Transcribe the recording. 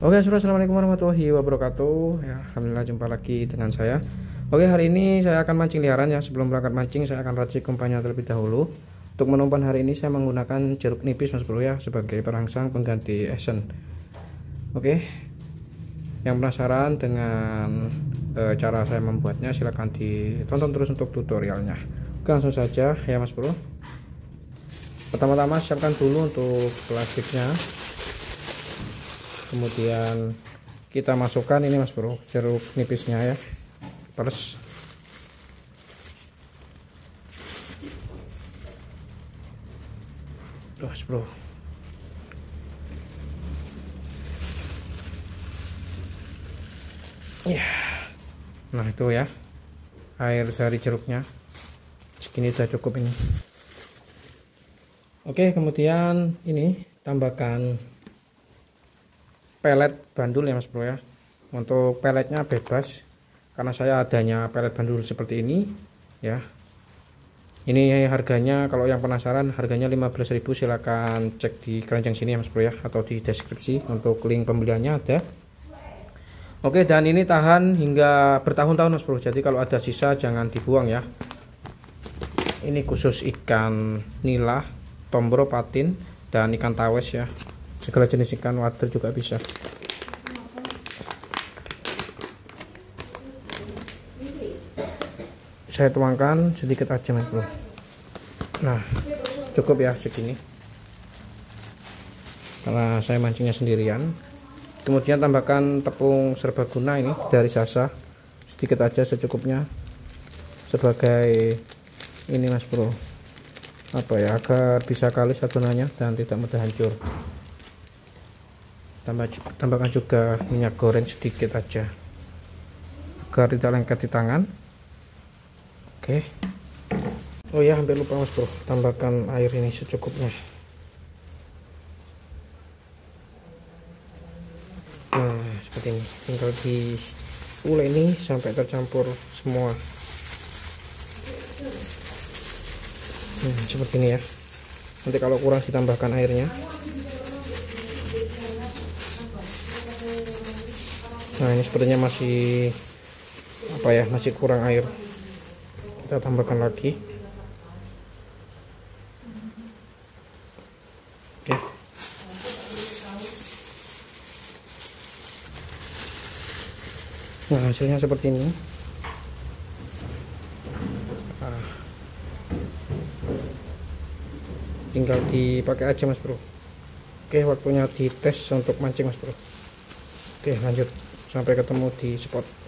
Oke, assalamualaikum warahmatullahi wabarakatuh. Ya, alhamdulillah jumpa lagi dengan saya. Oke, hari ini saya akan mancing liaran ya. Sebelum berangkat mancing, saya akan racik umpannya terlebih dahulu. Untuk menumpan hari ini saya menggunakan jeruk nipis Mas Bro ya sebagai perangsang pengganti esen. Oke. Yang penasaran dengan e, cara saya membuatnya silahkan ditonton terus untuk tutorialnya. Oke, langsung saja ya Mas Bro. Pertama-tama siapkan dulu untuk plastiknya kemudian kita masukkan ini mas bro jeruk nipisnya ya. Terus terus bro. Ya nah itu ya air dari jeruknya. Segini sudah cukup ini. Oke kemudian ini tambahkan pelet bandul ya mas bro ya. Untuk peletnya bebas karena saya adanya pelet bandul seperti ini ya. Ini harganya kalau yang penasaran harganya 15.000 silahkan cek di keranjang sini ya mas bro ya atau di deskripsi untuk link pembeliannya ada. Oke dan ini tahan hingga bertahun-tahun mas bro. Jadi kalau ada sisa jangan dibuang ya. Ini khusus ikan nila tombro patin dan ikan tawes ya segala jenis ikan water juga bisa. Saya tuangkan sedikit aja mas bro. Nah cukup ya segini. Karena saya mancingnya sendirian. Kemudian tambahkan tepung serbaguna ini dari sasa. Sedikit aja secukupnya. Sebagai ini mas bro. Apa ya agar bisa kalis adonannya dan tidak mudah hancur tambah tambahkan juga minyak goreng sedikit aja. Agar tidak lengket di tangan. Oke. Oh ya hampir lupa mas bro. Tambahkan air ini secukupnya. Nah seperti ini. Tinggal di ini sampai tercampur semua. Hmm, seperti ini ya. Nanti kalau kurang ditambahkan airnya nah ini sepertinya masih apa ya masih kurang air. Kita tambahkan lagi. Oke. Nah hasilnya seperti ini. Nah, tinggal dipakai aja mas bro. Oke waktunya dites untuk mancing mas bro. Oke lanjut sampai ketemu di spot